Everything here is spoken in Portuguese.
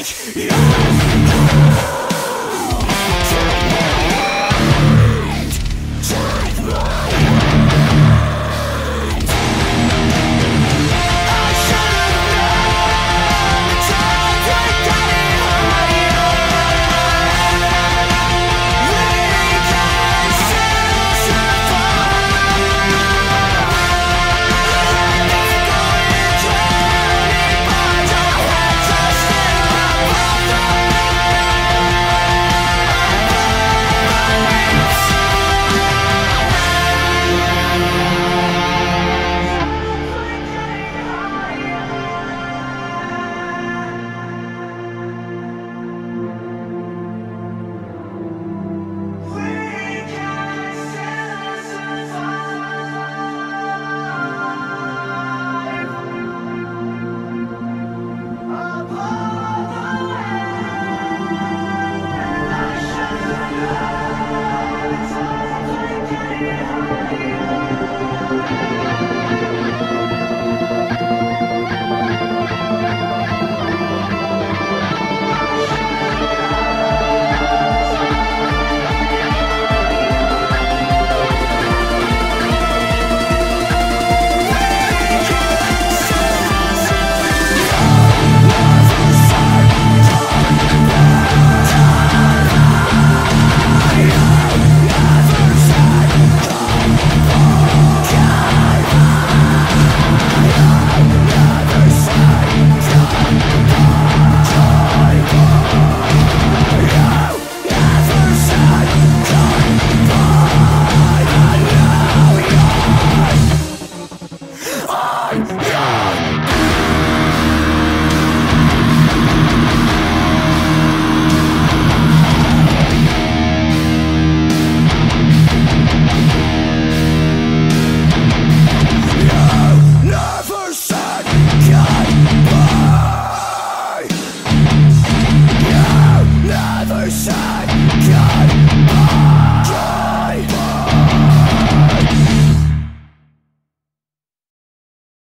Yes!